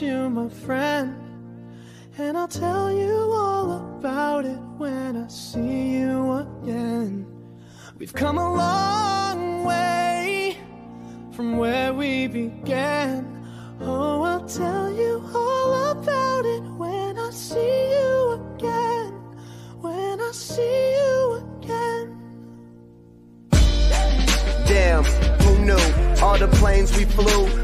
you, my friend. And I'll tell you all about it when I see you again. We've come a long way from where we began. Oh, I'll tell you all about it when I see you again. When I see you again. Damn, who knew? All the planes we flew,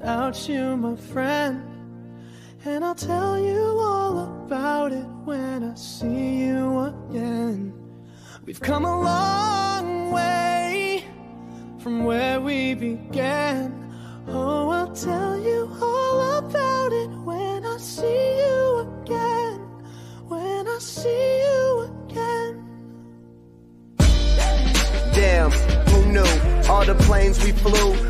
without you, my friend. And I'll tell you all about it when I see you again. We've come a long way from where we began. Oh, I'll tell you all about it when I see you again. When I see you again. Damn, who knew? All the planes we flew,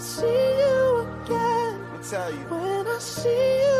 see you again. Let me tell you. When I see you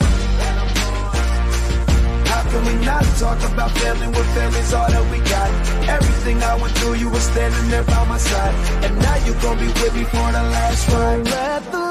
We not talk about family when family's all that we got? Everything I went through, you were standing there by my side. And now you gon' be with me for the last ride.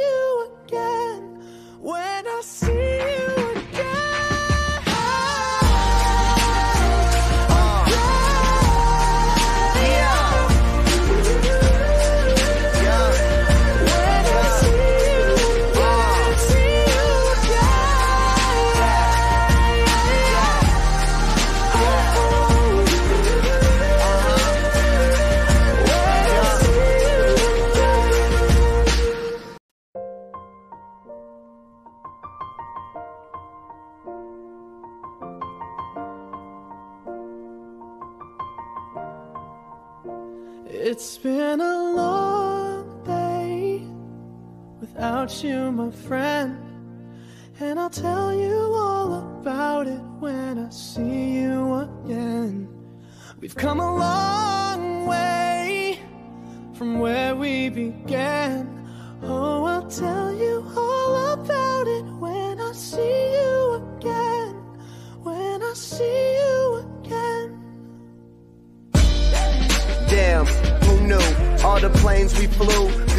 you, my friend. And I'll tell you all about it when I see you again. We've come a long way from where we began. Oh, I'll tell you all about it when I see you again. When I see you again. Damn, who knew? All the planes we flew,